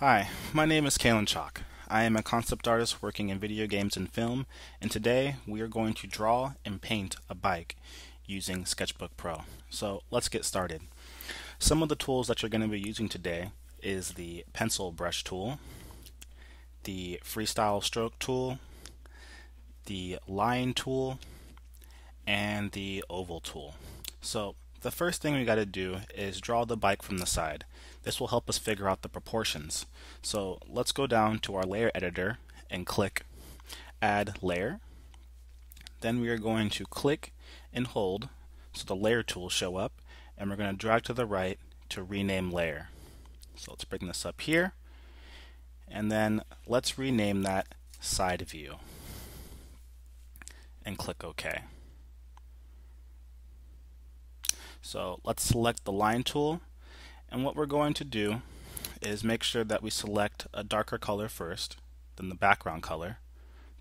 Hi, my name is Kalen Chalk. I am a concept artist working in video games and film, and today we are going to draw and paint a bike using Sketchbook Pro. So let's get started. Some of the tools that you're going to be using today is the pencil brush tool, the freestyle stroke tool, the line tool, and the oval tool. So the first thing we got to do is draw the bike from the side. This will help us figure out the proportions. So let's go down to our layer editor and click add layer. Then we are going to click and hold so the layer tools show up and we're going to drag to the right to rename layer. So let's bring this up here and then let's rename that side view and click OK. So let's select the line tool and what we're going to do is make sure that we select a darker color first than the background color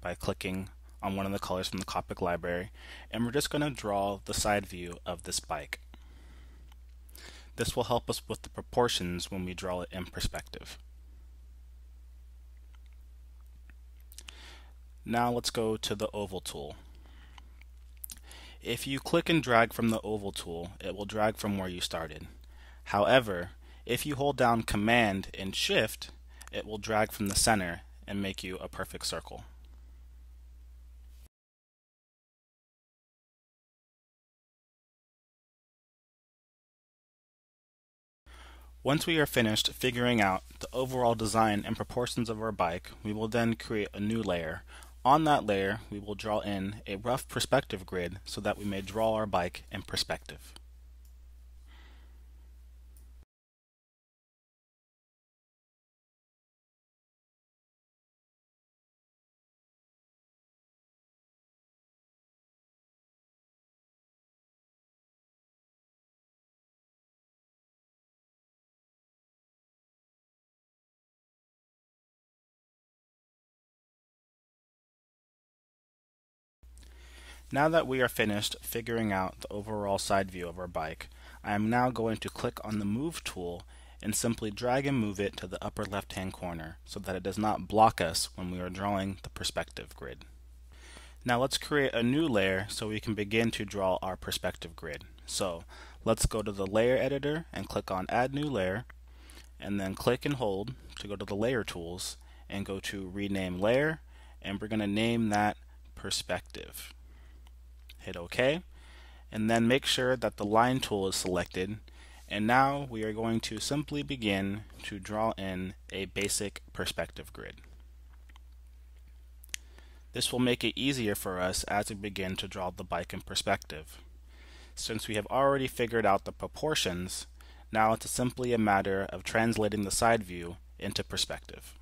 by clicking on one of the colors from the Copic library and we're just going to draw the side view of this bike. This will help us with the proportions when we draw it in perspective. Now let's go to the oval tool. If you click and drag from the oval tool, it will drag from where you started. However, if you hold down Command and Shift, it will drag from the center and make you a perfect circle. Once we are finished figuring out the overall design and proportions of our bike, we will then create a new layer on that layer, we will draw in a rough perspective grid so that we may draw our bike in perspective. Now that we are finished figuring out the overall side view of our bike, I am now going to click on the Move tool and simply drag and move it to the upper left hand corner so that it does not block us when we are drawing the perspective grid. Now let's create a new layer so we can begin to draw our perspective grid. So let's go to the layer editor and click on add new layer and then click and hold to go to the layer tools and go to rename layer and we're going to name that perspective hit OK, and then make sure that the line tool is selected. And now we are going to simply begin to draw in a basic perspective grid. This will make it easier for us as we begin to draw the bike in perspective. Since we have already figured out the proportions, now it's simply a matter of translating the side view into perspective.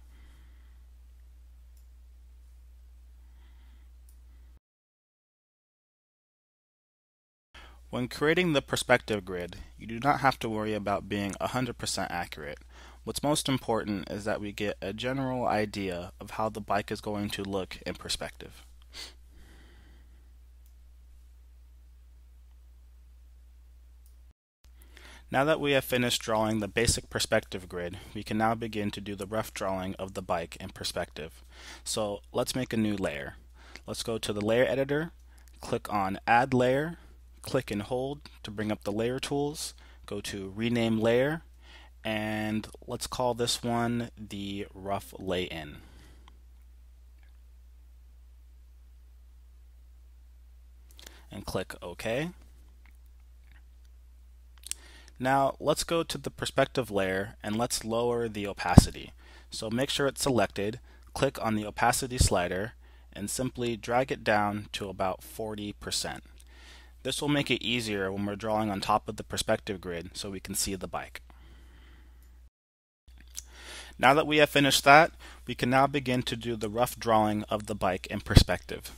When creating the perspective grid, you do not have to worry about being 100% accurate. What's most important is that we get a general idea of how the bike is going to look in perspective. Now that we have finished drawing the basic perspective grid, we can now begin to do the rough drawing of the bike in perspective. So let's make a new layer. Let's go to the layer editor, click on add layer, click and hold to bring up the layer tools. Go to rename layer and let's call this one the rough lay-in. And click OK. Now let's go to the perspective layer and let's lower the opacity. So make sure it's selected, click on the opacity slider and simply drag it down to about 40%. This will make it easier when we're drawing on top of the perspective grid so we can see the bike. Now that we have finished that, we can now begin to do the rough drawing of the bike in perspective.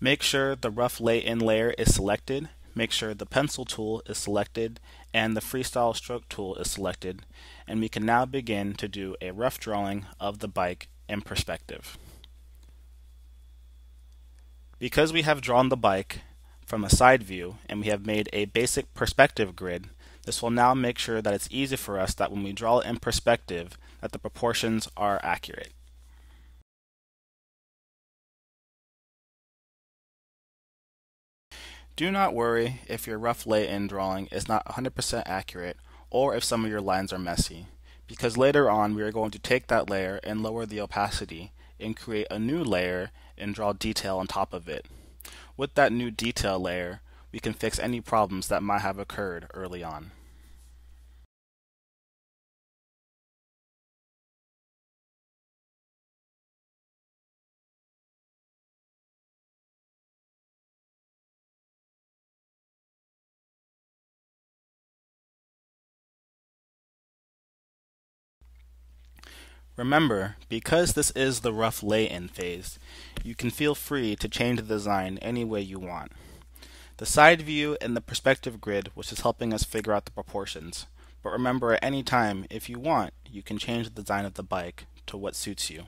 Make sure the rough lay-in layer is selected, make sure the pencil tool is selected, and the freestyle stroke tool is selected, and we can now begin to do a rough drawing of the bike in perspective. Because we have drawn the bike, from a side view and we have made a basic perspective grid, this will now make sure that it's easy for us that when we draw in perspective that the proportions are accurate. Do not worry if your rough lay-in drawing is not 100% accurate or if some of your lines are messy, because later on we are going to take that layer and lower the opacity and create a new layer and draw detail on top of it. With that new detail layer, we can fix any problems that might have occurred early on. Remember, because this is the rough lay-in phase, you can feel free to change the design any way you want. The side view and the perspective grid which is helping us figure out the proportions, but remember at any time, if you want, you can change the design of the bike to what suits you.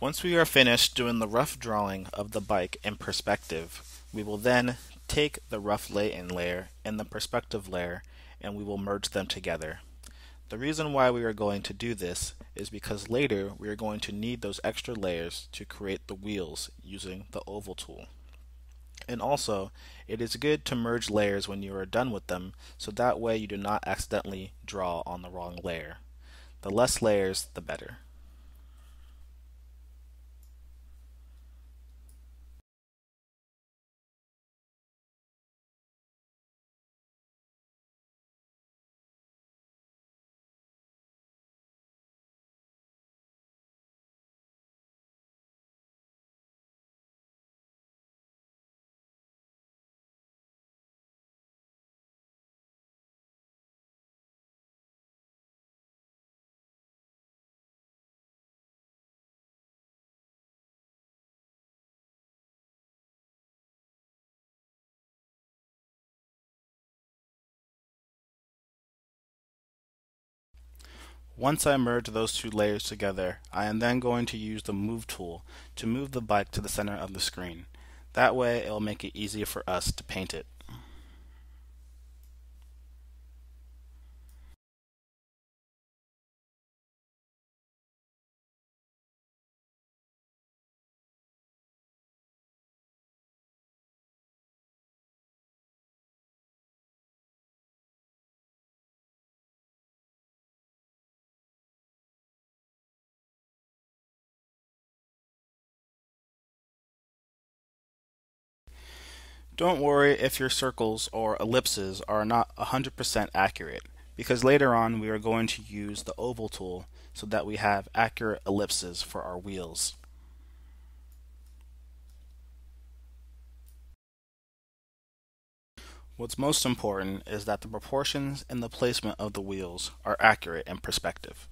Once we are finished doing the rough drawing of the bike in perspective, we will then take the rough lay-in layer and the perspective layer and we will merge them together. The reason why we are going to do this is because later we are going to need those extra layers to create the wheels using the oval tool. And also, it is good to merge layers when you are done with them so that way you do not accidentally draw on the wrong layer. The less layers, the better. Once I merge those two layers together, I am then going to use the Move tool to move the bike to the center of the screen. That way it will make it easier for us to paint it. Don't worry if your circles or ellipses are not 100% accurate, because later on we are going to use the oval tool so that we have accurate ellipses for our wheels. What's most important is that the proportions and the placement of the wheels are accurate in perspective.